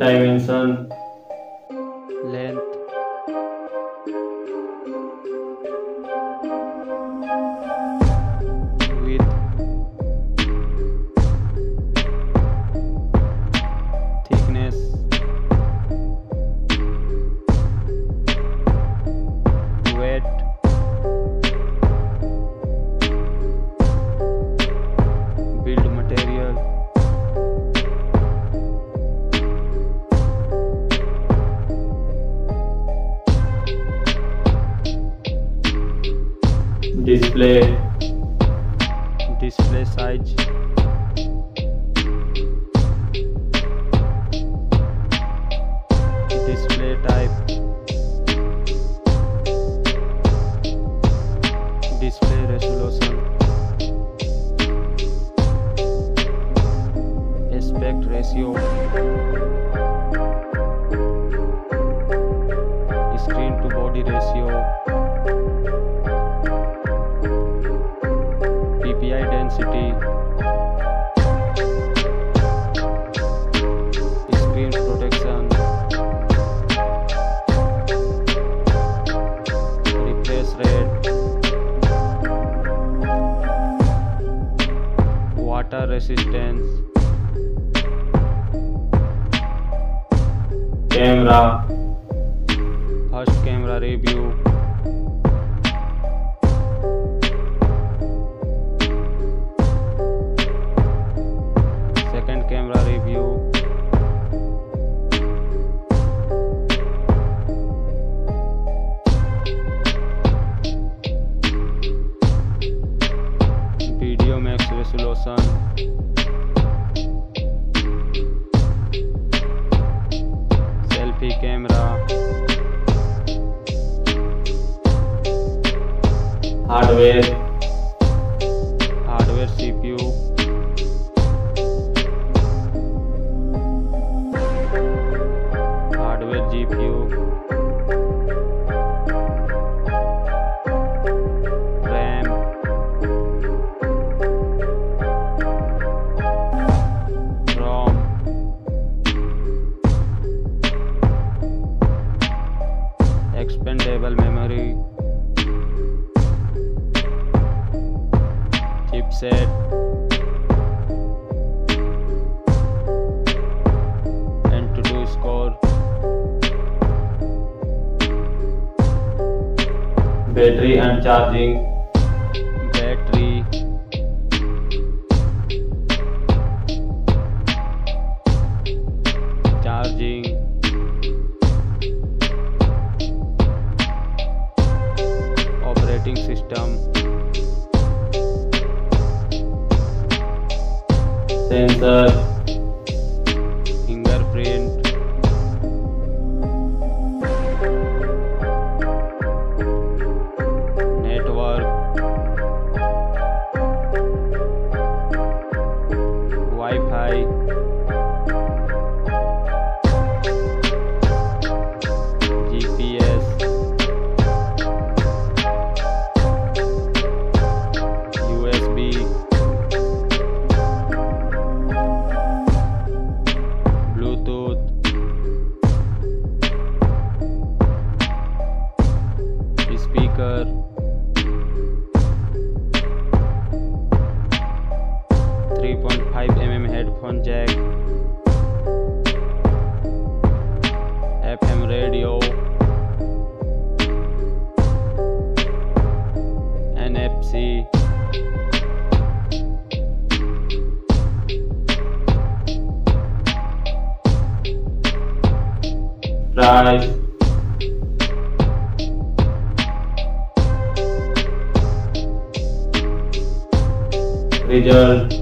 dimension display display size display type display resolution aspect ratio PPI density, screen protection, refresh rate, water resistance, camera. First camera review, video max resolution selfie camera hardware expandable memory chipset battery and charging system, sensor jack, FM radio, NFC. price result